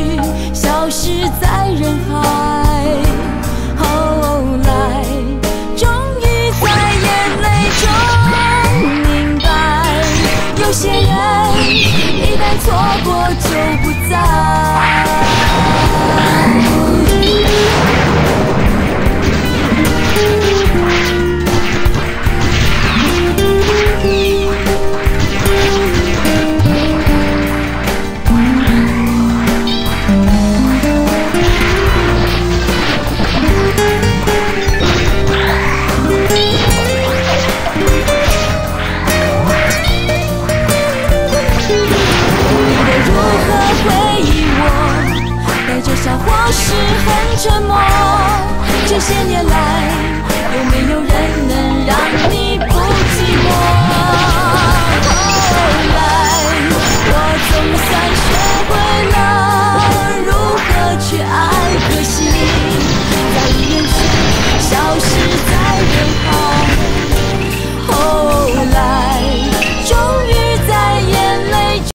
去消失在人海，后来终于在眼泪中明白，有些人一旦错过就不再。是很沉默。这些年来，